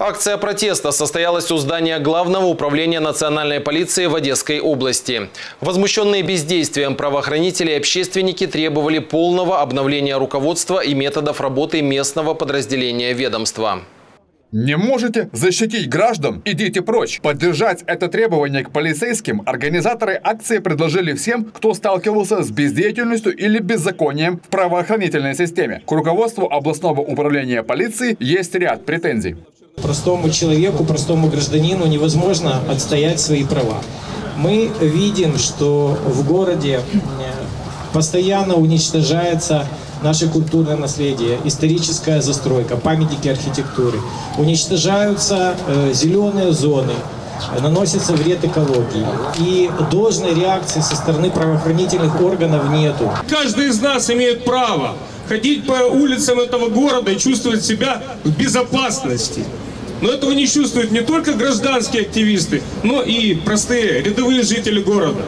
Акция протеста состоялась у здания Главного управления национальной полиции в Одесской области. Возмущенные бездействием правоохранители и общественники требовали полного обновления руководства и методов работы местного подразделения ведомства. Не можете защитить граждан? Идите прочь. Поддержать это требование к полицейским организаторы акции предложили всем, кто сталкивался с бездеятельностью или беззаконием в правоохранительной системе. К руководству областного управления полиции есть ряд претензий. Простому человеку, простому гражданину невозможно отстоять свои права. Мы видим, что в городе постоянно уничтожается наше культурное наследие, историческая застройка, памятники архитектуры. Уничтожаются э, зеленые зоны, наносится вред экологии. И должной реакции со стороны правоохранительных органов нету. Каждый из нас имеет право ходить по улицам этого города и чувствовать себя в безопасности. Но этого не чувствуют не только гражданские активисты, но и простые рядовые жители города.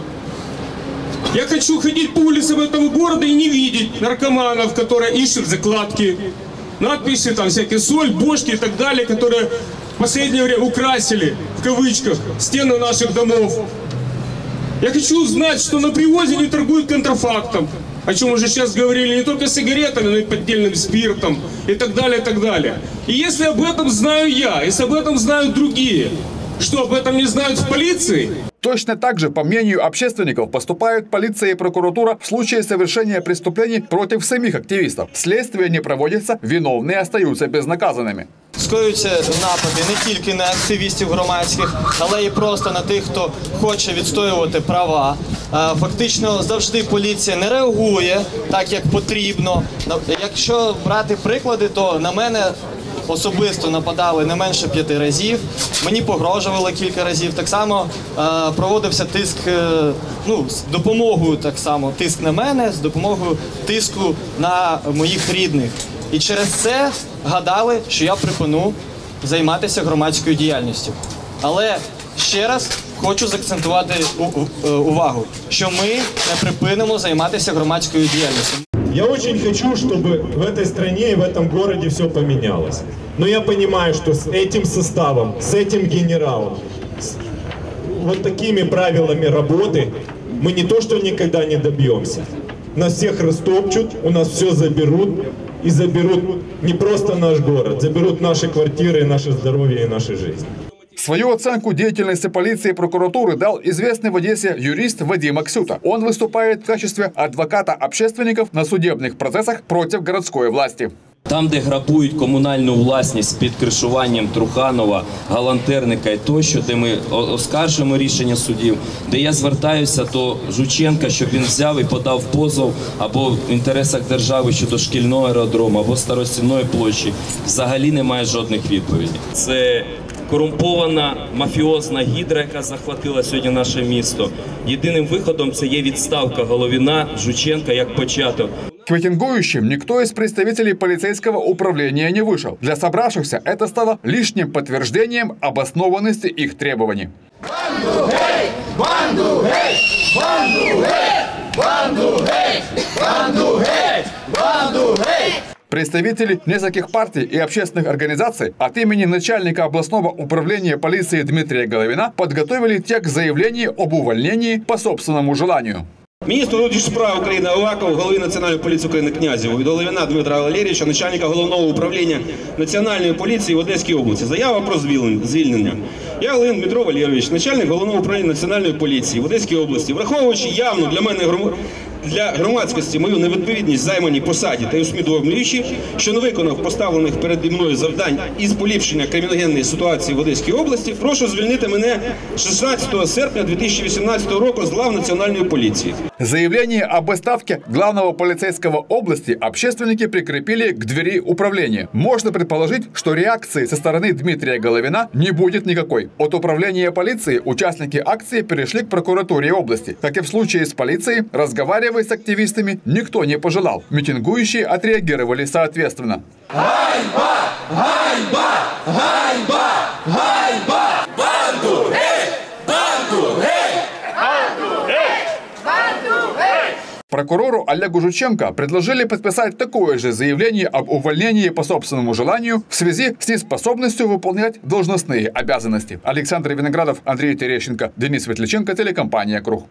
Я хочу ходить по улицам этого города и не видеть наркоманов, которые ищут закладки, надписи там всякие соль, бошки и так далее, которые в последнее время украсили, в кавычках, стены наших домов. Я хочу узнать, что на привозе не торгуют контрафактом, о чем уже сейчас говорили, не только сигаретами, но и поддельным спиртом и так далее, и так далее. И если об этом знаю я, если об этом знают другие, что об этом не знают в полиции, Точно так же, по мнению общественников, поступают полиция и прокуратура в случае совершения преступлений против самих активистов. Следствие не проводится, виновные остаются безнаказанными. Скоюються напади не тільки на активістів громадських, але й просто на тих, хто хоче відстоювати права. Фактично завжди поліція не реагує так, як потрібно. Якщо брати приклади, то на мене особисто нападали не менше п'яти разів. Мені погрожували кілька разів. Так само е, проводився тиск, е, ну з допомогою так само тиск на мене, з допомогою тиску на моїх рідних. І через це гадали, що я припину займатися громадською діяльністю. Але ще раз хочу заакцентувати е, увагу, що ми не припинимо займатися громадською діяльністю. Я очень хочу, чтобы в этой стране и в этом городе все поменялось. Но я понимаю, что с этим составом, с этим генералом, с вот такими правилами работы мы не то что никогда не добьемся. Нас всех растопчут, у нас все заберут, и заберут не просто наш город, заберут наши квартиры, наше здоровье и наши жизни. Свою оценку деятельности полиции и прокуратуры дал известный в Одессе юрист Вадим Аксюта. Он выступает в качестве адвоката общественников на судебных процессах против городской власти. Там, де грабують комунальну власність під кришуванням Труханова, Галантерника і тощо, де ми оскаржуємо рішення судів, де я звертаюся до Жученка, щоб він взяв і подав позов або в інтересах держави щодо шкільного аеродрому, або старостінної площі, взагалі немає жодних відповідей. Це корумпована мафіозна гідра, яка захватила сьогодні наше місто. Єдиним виходом це є відставка Головіна Жученка як початок. К митингующим никто из представителей полицейского управления не вышел. Для собравшихся это стало лишним подтверждением обоснованности их требований. Банду гей! Банду гей! Банду гей! Банду гей! Банду гей! Банду гей! Представители нескольких партий и общественных организаций от имени начальника областного управления полиции Дмитрия Головина подготовили текст заявлений об увольнении по собственному желанию. Міністр внутрішніх справ України Аваков, голови Національної поліції України Князєву, від Головина Дмитра Валерійовича, начальника головного управління Національної поліції в Одеській області. Заява про звільнення. Я Головин Дмитро Валерійович, начальник головного управління Національної поліції в Одеській області, враховуючи явно для мене для громадськості мою невідповідність займаній посаді та усвідомлюючи, що не виконав поставлених перед мною завдань із поліпшення криміногенної ситуації в Одеській області, прошу звільнити мене 16 серпня 2018 року з лав Національної поліції. Заявление об отставке главного полицейского области общественники прикрепили к двери управления. Можно предположить, что реакции со стороны Дмитрия Головина не будет никакой. От управления полиции участники акции перешли к прокуратуре области. Как и в случае с полицией, разговаривали разговаривать с активистами никто не пожелал. Митингующие отреагировали соответственно. Ганьба! Ганьба! Ганьба! Ганьба! Банду! Эй! Банду! Эй! Банду! Эй! Банду! Эй! Прокурору Олегу Жученко предложили подписать такое же заявление об увольнении по собственному желанию в связи с неспособностью выполнять должностные обязанности. Александр Виноградов, Андрей Терещенко, Денис Светляченко, телекомпания «Круг».